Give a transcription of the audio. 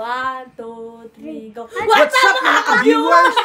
One, two, three, go. What's up mga ka-viewers?